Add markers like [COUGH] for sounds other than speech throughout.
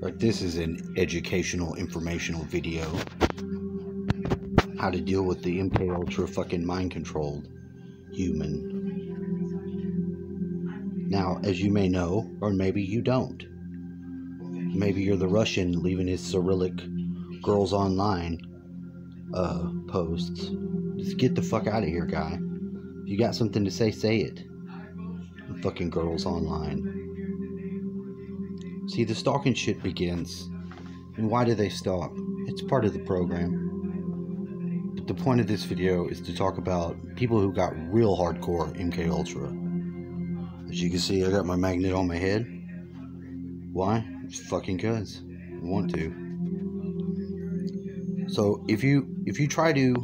Like this is an educational, informational video. How to deal with the MK Ultra fucking mind controlled human. Now, as you may know, or maybe you don't. Maybe you're the Russian leaving his Cyrillic girls online uh, posts. Just get the fuck out of here, guy. If you got something to say, say it. Fucking girls online. See, the stalking shit begins. And why do they stalk? It's part of the program. But the point of this video is to talk about people who got real hardcore MK Ultra. As you can see, I got my magnet on my head. Why? Fucking cuz. I want to. So if you if you try to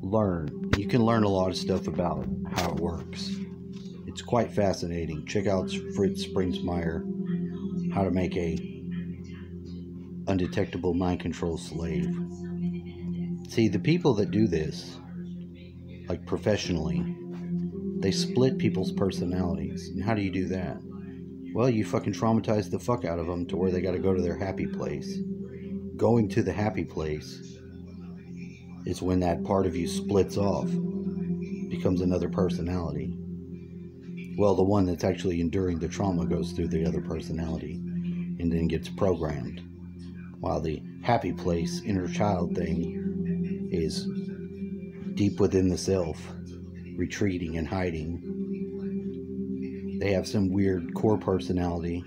learn, you can learn a lot of stuff about how it works. It's quite fascinating. Check out Fritz Springmeier how to make a undetectable mind control slave. See, the people that do this, like professionally, they split people's personalities. And how do you do that? Well, you fucking traumatize the fuck out of them to where they got to go to their happy place. Going to the happy place is when that part of you splits off, becomes another personality. Well, the one that's actually enduring the trauma goes through the other personality and then gets programmed. While the happy place, inner child thing is deep within the self, retreating and hiding. They have some weird core personality,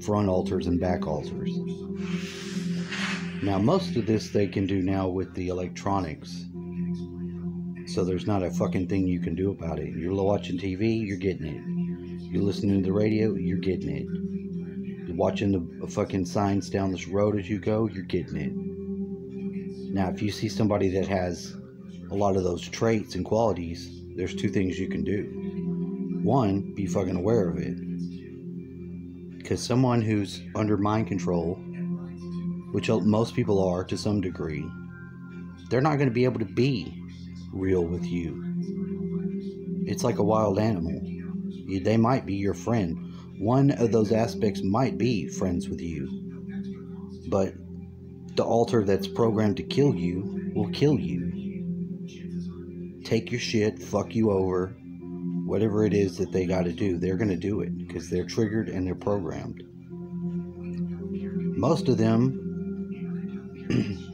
front alters and back alters. Now, most of this they can do now with the electronics so there's not a fucking thing you can do about it. You're watching TV, you're getting it. You're listening to the radio, you're getting it. You're watching the fucking signs down this road as you go, you're getting it. Now, if you see somebody that has a lot of those traits and qualities, there's two things you can do. One, be fucking aware of it. Because someone who's under mind control, which most people are to some degree, they're not going to be able to be real with you. It's like a wild animal. They might be your friend. One of those aspects might be friends with you. But the alter that's programmed to kill you will kill you. Take your shit, fuck you over, whatever it is that they got to do, they're going to do it because they're triggered and they're programmed. Most of them [CLEARS THROAT]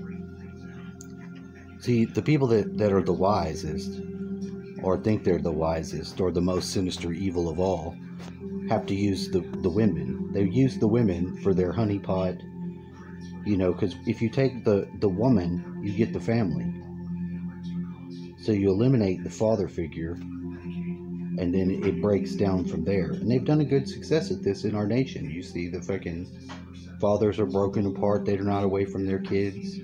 See, the people that, that are the wisest, or think they're the wisest, or the most sinister evil of all, have to use the, the women. They use the women for their honeypot, you know, because if you take the, the woman, you get the family. So you eliminate the father figure, and then it breaks down from there. And they've done a good success at this in our nation. You see, the fucking fathers are broken apart, they're not away from their kids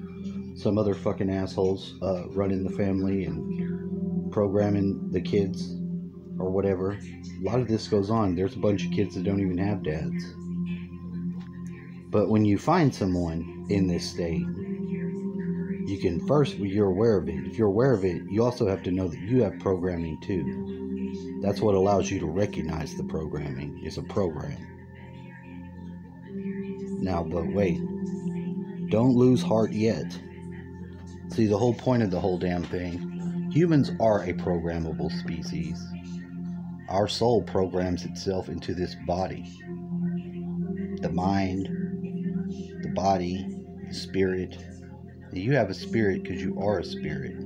some other fucking assholes uh, running the family and programming the kids or whatever. A lot of this goes on. There's a bunch of kids that don't even have dads. But when you find someone in this state, you can first, you're aware of it. If you're aware of it, you also have to know that you have programming too. That's what allows you to recognize the programming is a program. Now, but wait, don't lose heart yet. See, the whole point of the whole damn thing humans are a programmable species. Our soul programs itself into this body. The mind, the body, the spirit. You have a spirit because you are a spirit.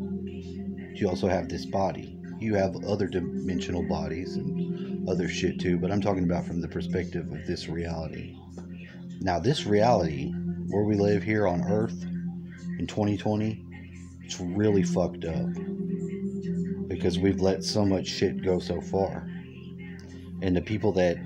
You also have this body. You have other dimensional bodies and other shit too, but I'm talking about from the perspective of this reality. Now, this reality, where we live here on Earth in 2020, it's really fucked up because we've let so much shit go so far. And the people that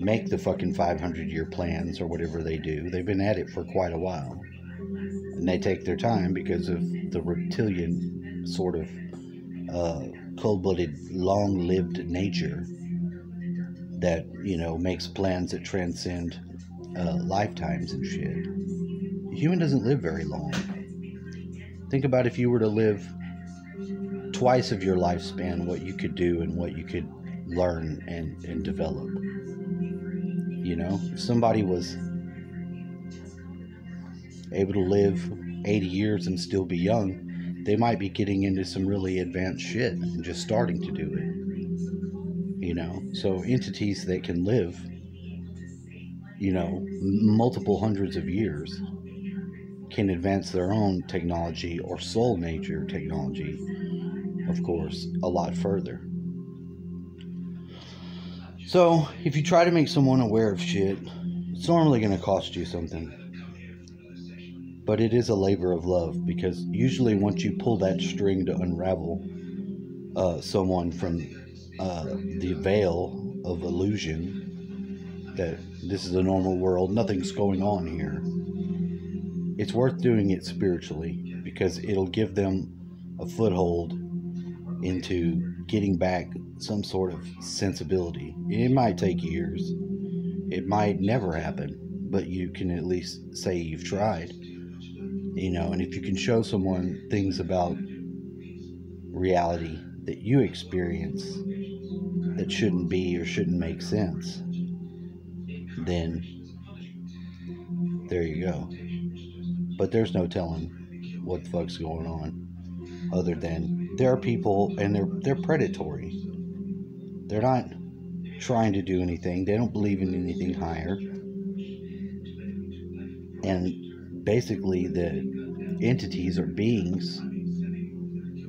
make the fucking 500 year plans or whatever they do, they've been at it for quite a while. And they take their time because of the reptilian sort of uh, cold blooded, long lived nature that, you know, makes plans that transcend uh, lifetimes and shit. A human doesn't live very long. Think about if you were to live twice of your lifespan, what you could do and what you could learn and, and develop. You know, if somebody was able to live 80 years and still be young, they might be getting into some really advanced shit and just starting to do it. You know, so entities that can live, you know, multiple hundreds of years can advance their own technology or soul nature technology, of course, a lot further. So, if you try to make someone aware of shit, it's normally going to cost you something. But it is a labor of love because usually, once you pull that string to unravel uh, someone from uh, the veil of illusion that this is a normal world, nothing's going on here, it's worth doing it spiritually because it'll give them a foothold into getting back some sort of sensibility. It might take years, it might never happen, but you can at least say you've tried. You know, and if you can show someone things about reality that you experience that shouldn't be or shouldn't make sense, then there you go. But there's no telling what the fuck's going on other than there are people and they're they're predatory. They're not trying to do anything. They don't believe in anything higher. And basically the entities or beings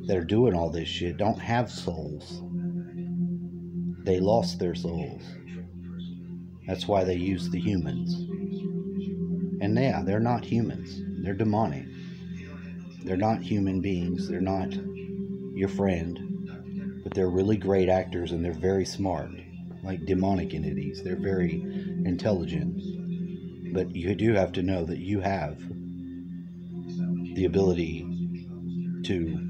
that are doing all this shit don't have souls. They lost their souls. That's why they use the humans. And yeah, they're not humans. They're demonic. They're not human beings. They're not your friend, but they're really great actors and they're very smart, like demonic entities. They're very intelligent. But you do have to know that you have the ability to,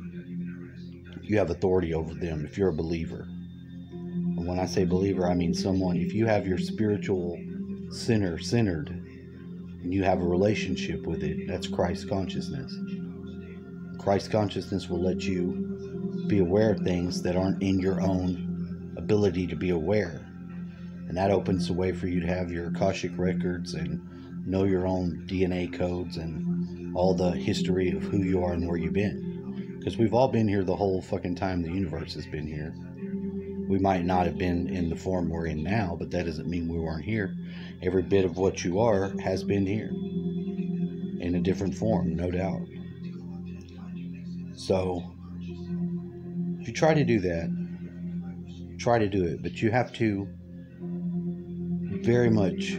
you have authority over them if you're a believer. And when I say believer, I mean someone, if you have your spiritual center centered and you have a relationship with it, that's Christ consciousness. Christ consciousness will let you be aware of things that aren't in your own ability to be aware. And that opens the way for you to have your Akashic records and know your own DNA codes and all the history of who you are and where you've been. Because we've all been here the whole fucking time the universe has been here. We might not have been in the form we're in now, but that doesn't mean we weren't here. Every bit of what you are has been here in a different form, no doubt. So, if you try to do that, try to do it, but you have to very much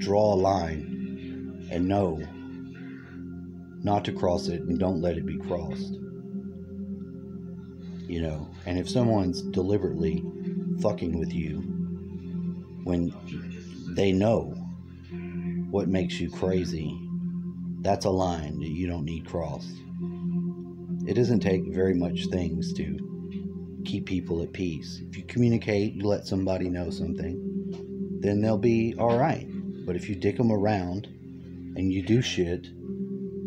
draw a line and know not to cross it and don't let it be crossed. You know, and if someone's deliberately fucking with you when they know what makes you crazy, that's a line that you don't need crossed. It doesn't take very much things to keep people at peace. If you communicate, you let somebody know something, then they'll be all right. But if you dick them around and you do shit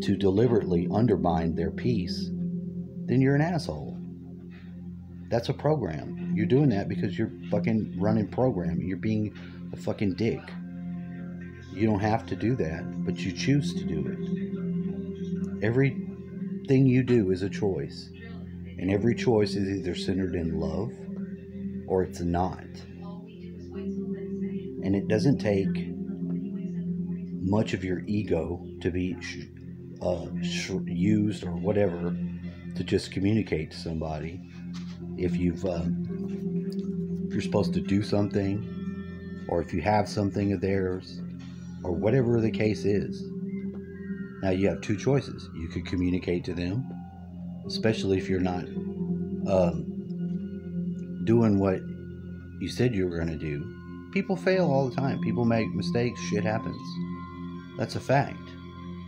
to deliberately undermine their peace, then you're an asshole. That's a program. You're doing that because you're fucking running program. You're being a fucking dick. You don't have to do that, but you choose to do it. Every thing you do is a choice. And every choice is either centered in love or it's not. And it doesn't take much of your ego to be uh, used or whatever to just communicate to somebody. If you've uh, if you're supposed to do something, or if you have something of theirs, or whatever the case is, now you have two choices. You could communicate to them, especially if you're not um, doing what you said you were going to do. People fail all the time. People make mistakes. Shit happens. That's a fact.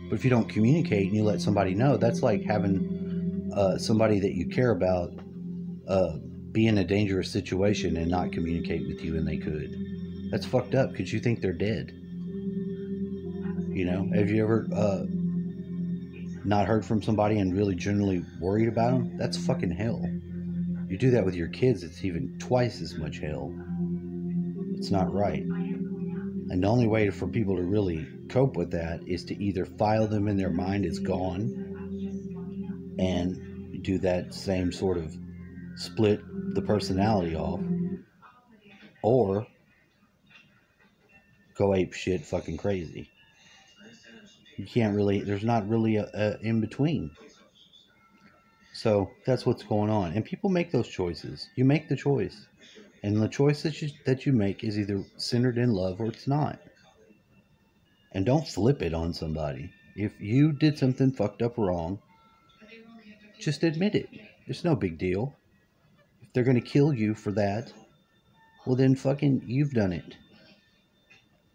But if you don't communicate and you let somebody know, that's like having uh, somebody that you care about uh, be in a dangerous situation and not communicate with you and they could. That's fucked up because you think they're dead. You know, have you ever uh, not heard from somebody and really generally worried about them, that's fucking hell. You do that with your kids, it's even twice as much hell. It's not right. And the only way for people to really cope with that is to either file them in their mind as gone and do that same sort of split the personality off, or go ape shit fucking crazy. You can't really, there's not really a, a in between. So that's what's going on. And people make those choices. You make the choice. And the choice that you, that you make is either centered in love or it's not. And don't flip it on somebody. If you did something fucked up wrong, just admit it. It's no big deal. If they're going to kill you for that, well, then fucking you've done it.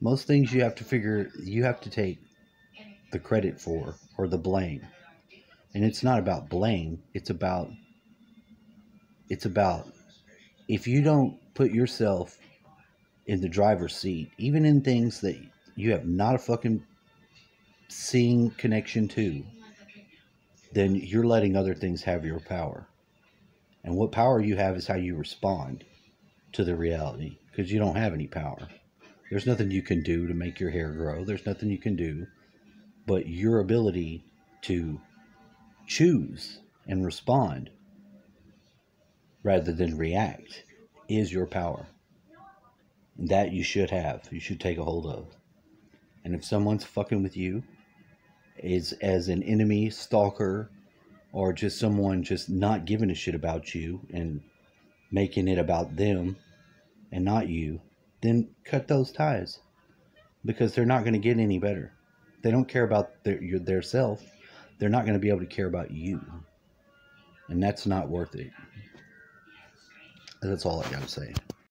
Most things you have to figure, you have to take the credit for or the blame. And it's not about blame, it's about it's about if you don't put yourself in the driver's seat, even in things that you have not a fucking seeing connection to, then you're letting other things have your power. And what power you have is how you respond to the reality because you don't have any power. There's nothing you can do to make your hair grow. There's nothing you can do, but your ability to choose and respond rather than react is your power. And that you should have. You should take a hold of. And if someone's fucking with you, is as an enemy, stalker, or just someone just not giving a shit about you and making it about them and not you, then cut those ties because they're not going to get any better. They don't care about their your, their self. They're not going to be able to care about you, and that's not worth it. That's all I got to say.